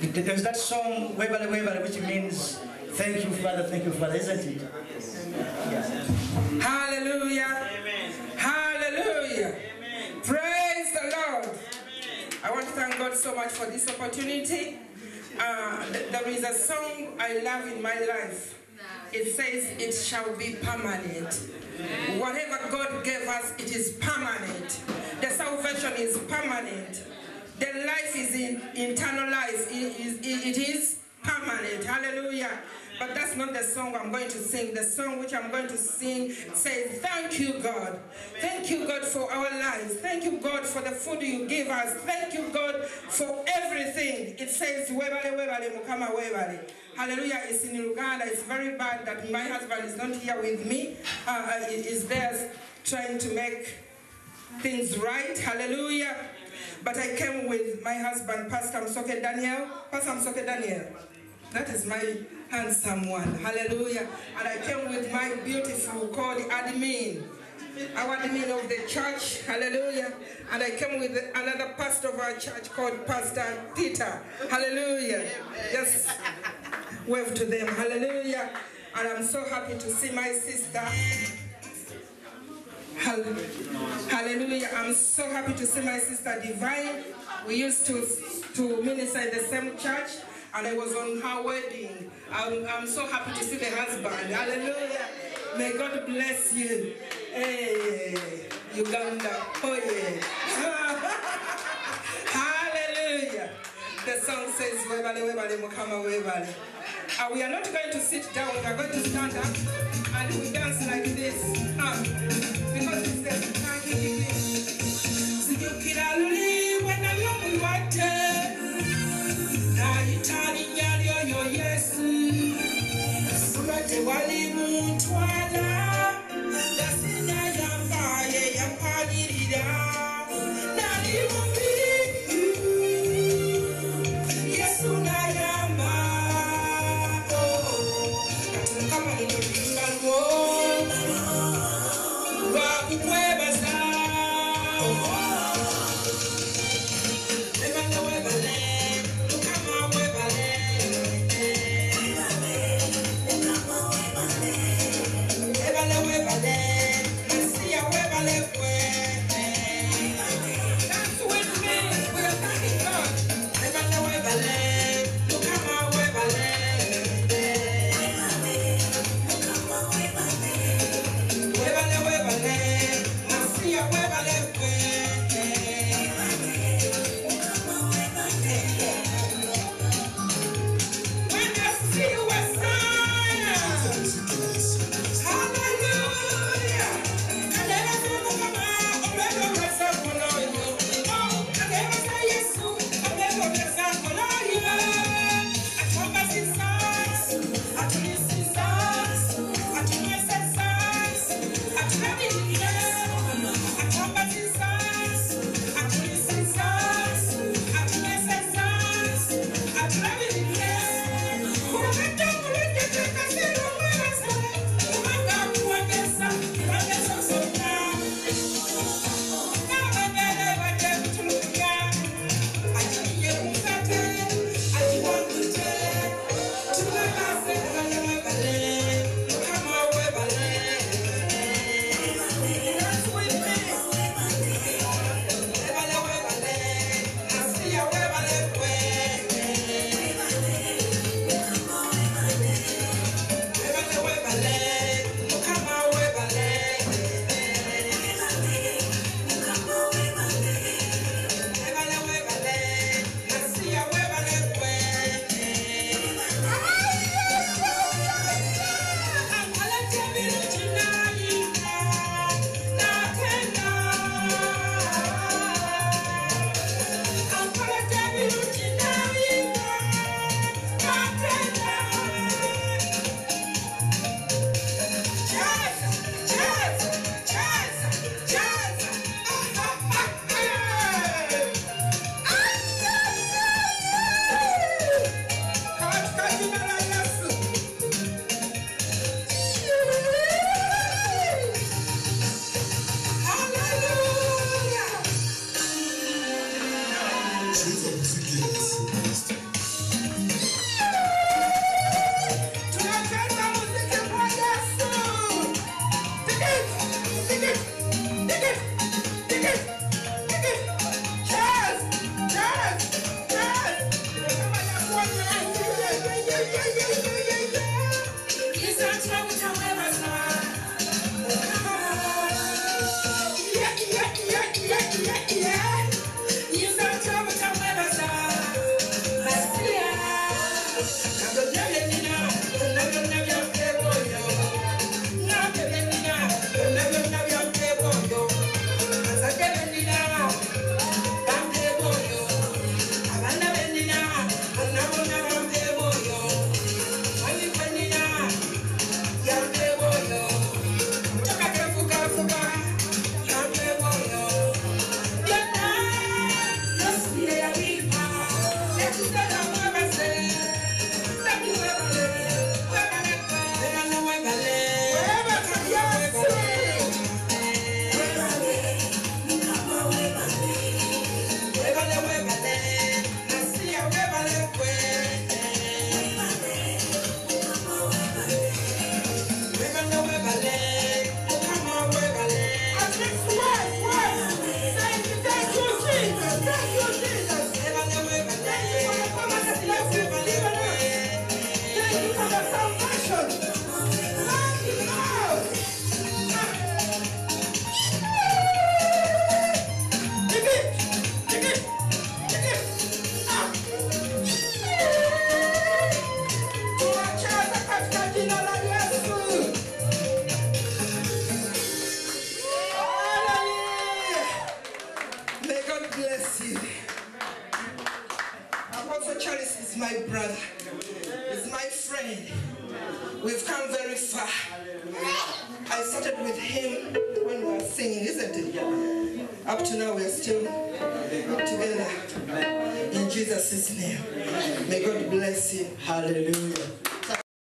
There's that song, Webale Webale, which means, thank you, Father, thank you, Father, isn't it? Hallelujah. Amen. Hallelujah. Praise the Lord. I want to thank God so much for this opportunity. Uh, there is a song I love in my life. It says, It shall be permanent. Whatever God gave us, it is permanent. The salvation is permanent. The life is in eternal life. It is, it is permanent. Hallelujah. But that's not the song I'm going to sing. The song which I'm going to sing says, Thank you, God. Thank you, God, for our lives. Thank you, God, for the food you give us. Thank you, God, for everything. It says, Webale, webale, mukama, webale. Hallelujah. It's in Uganda. It's very bad that my husband is not here with me. Uh, uh, is there trying to make things right. Hallelujah. But I came with my husband, Pastor Musoke Daniel. Pastor Musoke Daniel. That is my handsome one. Hallelujah. And I came with my beautiful called admin. Our admin of the church. Hallelujah. And I came with another pastor of our church called Pastor Peter. Hallelujah. Just wave to them. Hallelujah. And I'm so happy to see my sister. Hall- Hallelujah. I'm so happy to see my sister Divine. We used to, to minister in the same church, and I was on her wedding. I'm, I'm so happy to see the husband. Hallelujah. May God bless you. Hey, Uganda. Oh, yeah. Hallelujah. The song says, Webale, webale, mukama, webale. Uh, we are not going to sit down, we are going to stand up and we dance like this. Uh, wali I started with him when we were singing, isn't it? Up to now, we are still together. In Jesus' name. May God bless you. Hallelujah.